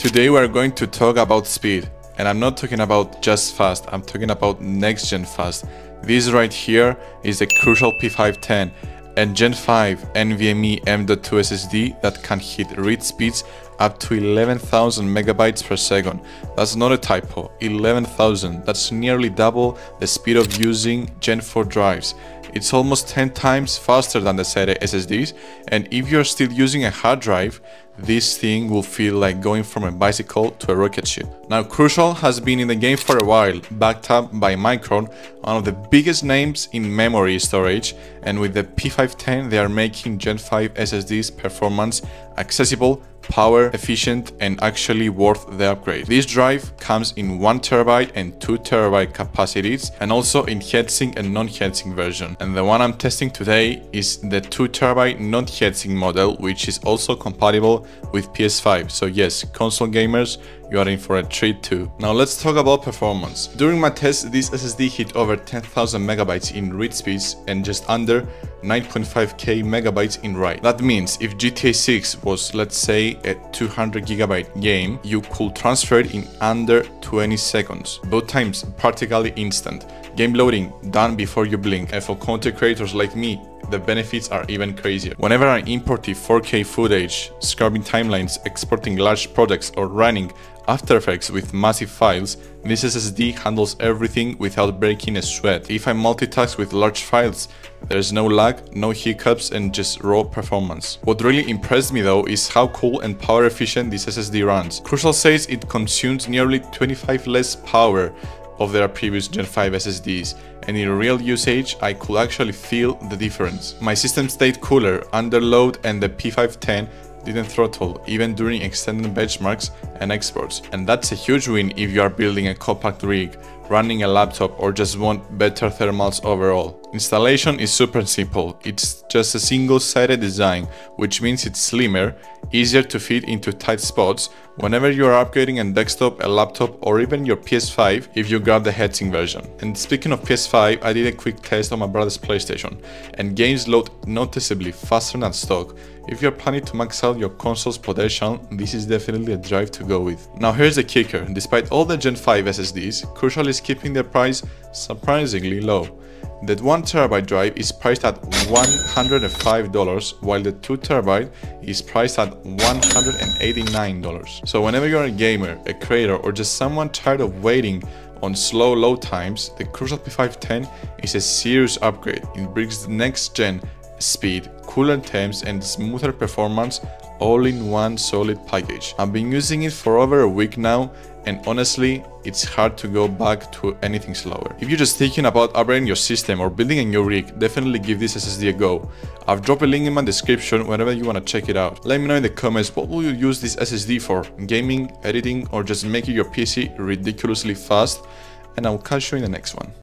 Today we're going to talk about speed. And I'm not talking about just fast, I'm talking about next gen fast. This right here is a Crucial P510 and Gen 5 NVMe M.2 SSD that can hit read speeds up to 11,000 megabytes per second. That's not a typo, 11,000. That's nearly double the speed of using Gen 4 drives. It's almost 10 times faster than the SATA SSDs, and if you're still using a hard drive, this thing will feel like going from a bicycle to a rocket ship. Now Crucial has been in the game for a while, backed up by Micron, one of the biggest names in memory storage, and with the P510 they are making Gen 5 SSD's performance accessible power efficient and actually worth the upgrade. This drive comes in 1TB and 2TB capacities and also in heatsink and non-heatsink version. And the one I'm testing today is the 2TB non-heatsink model which is also compatible with PS5. So yes, console gamers, you are in for a treat too. Now let's talk about performance. During my test, this SSD hit over 10,000 megabytes in read speeds and just under 9.5k megabytes in write. That means if GTA 6 was let's say a 200 gigabyte game, you could transfer it in under 20 seconds. Both times practically instant. Game loading done before you blink and for content creators like me, the benefits are even crazier. Whenever I import 4K footage, scrubbing timelines, exporting large projects or running after Effects with massive files, this SSD handles everything without breaking a sweat. If I multitask with large files, there's no lag, no hiccups and just raw performance. What really impressed me though is how cool and power efficient this SSD runs. Crucial says it consumes nearly 25 less power of their previous Gen 5 SSDs, and in real usage I could actually feel the difference. My system stayed cooler under load and the P510 didn't throttle even during extended benchmarks and exports. And that's a huge win if you are building a compact rig, running a laptop or just want better thermals overall. Installation is super simple, it's just a single-sided design, which means it's slimmer, easier to fit into tight spots whenever you are upgrading a desktop, a laptop or even your PS5 if you got the heatsink version. And speaking of PS5, I did a quick test on my brother's PlayStation, and games load noticeably faster than stock. If you're planning to max out your console's potential, this is definitely a drive to go with. Now here's the kicker, despite all the Gen 5 SSDs, Crucial is keeping their price surprisingly low. That 1TB drive is priced at $105 while the 2TB is priced at $189. So whenever you're a gamer, a creator or just someone tired of waiting on slow load times, the Crucial P510 is a serious upgrade. It brings the next gen speed, cooler temps and smoother performance all in one solid package. I've been using it for over a week now and honestly, it's hard to go back to anything slower. If you're just thinking about upgrading your system or building a new rig, definitely give this SSD a go. I've dropped a link in my description whenever you wanna check it out. Let me know in the comments what will you use this SSD for, gaming, editing, or just making your PC ridiculously fast, and I'll catch you in the next one.